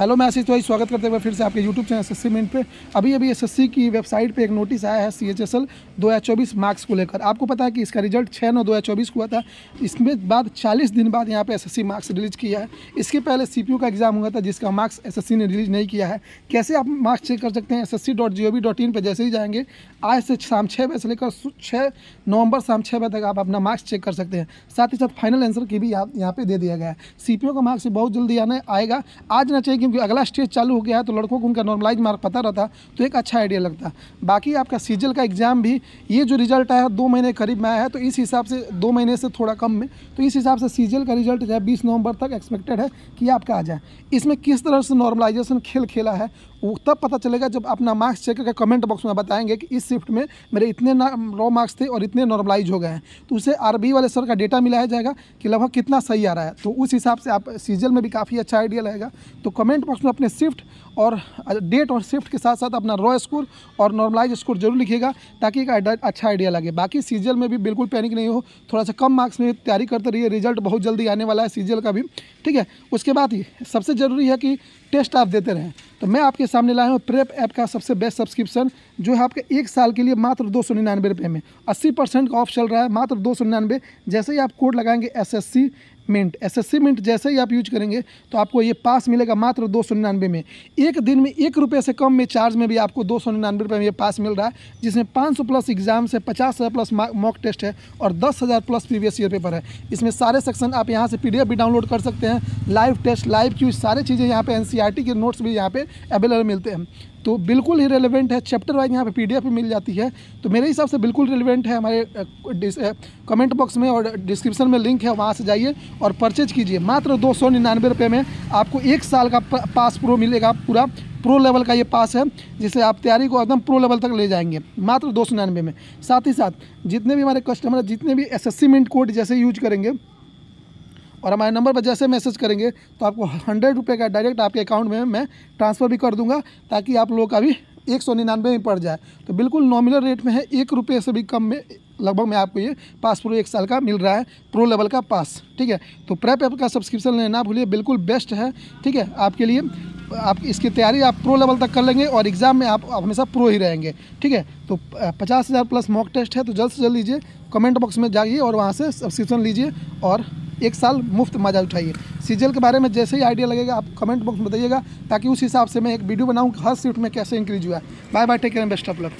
Hello मैं आशीष भाई स्वागत करते हुए फिर से आपके यूट्यूब चैनल एस मिनट पे। अभी अभी एसएससी की वेबसाइट पे एक नोटिस आया है सी एच एस एल दो हज़ार चौबीस मार्क्स को लेकर। आपको पता है कि इसका रिज़ल्ट छः नौ दो हज़ार चौबीस को हुआ था। इसमें बाद चालीस दिन बाद यहाँ पे एसएससी मार्क्स रिलीज़ किया है। इसके पहले सी का एग्ज़ाम हुआ था, जिसका मार्क्स एसएससी ने रिलीज़ नहीं किया है। कैसे आप मार्क्स चेक कर सकते हैं? एस एस पर जैसे ही जाएँगे। आज से शाम छः बजे से लेकर छः नवंबर शाम छः बजे तक आप अपना मार्क्स चेक कर सकते हैं। साथ ही साथ फाइनल आंसर की भी यहाँ पे दे दिया गया है। सीपीओ का मार्क्स बहुत जल्दी आने, आएगा। आज ना चाहिए क्योंकि अगला स्टेज चालू हो गया है तो लड़कों को उनका नॉर्मलाइज मार्क पता रहता तो एक अच्छा आइडिया लगता। बाकी आपका सीजल का एग्ज़ाम भी, ये जो रिज़ल्ट आया दो महीने करीब में आया है तो इस हिसाब से दो महीने से थोड़ा कम में तो इस हिसाब से सीजल का रिज़ल्ट जो है बीस नवंबर तक एक्सपेक्टेड है कि आपका आ जाए। इसमें किस तरह से नॉर्मलाइजेशन खेल खेला है, वो तब पता चलेगा जब अपना मार्क्स चेक करके कमेंट बॉक्स में बताएँगे कि इस शिफ्ट में मेरे इतने रॉ मार्क्स थे और इतने नॉर्मलाइज हो गए हैं। तो उसे आरबी वाले सर का डेटा मिलाया जाएगा कि लगभग कितना सही आ रहा है। तो उस हिसाब से आप सीजल में भी काफ़ी अच्छा आइडिया लगेगा। तो कमेंट बॉक्स में अपने शिफ्ट और डेट और शिफ्ट के साथ साथ अपना रॉ स्कोर और नॉर्मलाइज स्कोर ज़रूर लिखिएगा, ताकि एक अच्छा आइडिया लगे। बाकी सीजल में भी बिल्कुल पैनिक नहीं हो। थोड़ा सा कम मार्क्स में तैयारी करते रहिए। रिज़ल्ट बहुत जल्दी आने वाला है सीजल का भी। ठीक है? उसके बाद ही सबसे ज़रूरी है कि टेस्ट आप देते रहें। तो मैं आपके सामने लाया हूँ प्रेप ऐप का सबसे बेस्ट सब्सक्रिप्शन जो है आपके एक साल के लिए मात्र दो सौ में। अस्सी का ऑफ़ चल रहा है, मात्र दो सौ निन्यानवे। जैसे ही आप कोड लगाएँगे S S C minute S S C minute जैसे ही आप यूज़ करेंगे तो आपको ये पास मिलेगा मात्र दो सौ निन्यानवे में। एक दिन में एक रुपये से कम में चार्ज में भी आपको दो सौ निन्यानवे रुपये में ये पास मिल रहा है, जिसमें पाँच सौ प्लस एग्ज़ाम से पचास हज़ार प्लस मॉक टेस्ट है और दस हज़ार प्लस प्रीवियस ईयर पेपर है। इसमें सारे सेक्शन आप यहाँ से पीडीएफ भी डाउनलोड कर सकते हैं लाइव टेस्ट लाइव क्यूज सारे चीज़ें यहाँ पर एन e के नोट्स भी यहाँ पे अवेलेबल मिलते हैं। तो बिल्कुल ही रेलिवेंट है। चैप्टर वाइज यहाँ पे पीडीएफ भी मिल जाती है। तो मेरे हिसाब से बिल्कुल रेलिवेंट है हमारे कमेंट बॉक्स में और डिस्क्रिप्शन में लिंक है, वहाँ से जाइए और परचेज कीजिए। मात्र दो सौ निन्यानवे रुपये में आपको एक साल का पास प्रो मिलेगा। पूरा प्रो लेवल का ये पास है जिससे आप तैयारी को एकदम प्रो लेवल तक ले जाएँगे। मात्र दो सौ निन्यानवे में। साथ ही साथ, जितने भी हमारे कस्टमर जितने भी मिनट कोड जैसे यूज़ करेंगे और हमारे नंबर पर जैसे मैसेज करेंगे तो आपको हंड्रेड रुपये का डायरेक्ट आपके अकाउंट में मैं ट्रांसफ़र भी कर दूँगा ताकि आप लोगों का भी एक सौ निन्यानवे में पड़ जाए। तो बिल्कुल नॉमिनल रेट में है एक रुपये से भी कम में लगभग में आपको ये पास प्रो एक साल का मिल रहा है प्रो लेवल का पास ठीक है? तो प्रेप ऐप का सब्सक्रिप्शन लेना भूलिए बिल्कुल बेस्ट है ठीक है? आपके लिए आप इसकी तैयारी आप प्रो लेवल तक कर लेंगे और एग्ज़ाम में आप, हमेशा प्रो ही रहेंगे ठीक है? तो पचास हज़ार प्लस मॉक टेस्ट है तो जल्द से जल्द लीजिए कमेंट बॉक्स में जाइए और वहाँ से सब्सक्रिप्शन लीजिए और एक साल मुफ़्त मज़ा उठाइए। सीजल के बारे में जैसे ही आइडिया लगेगा, आप कमेंट बॉक्स में बताइएगा, ताकि उस हिसाब से मैं एक वीडियो बनाऊँ हर शिफ्ट में कैसे इंक्रीज हुआ bye bye take care best of luck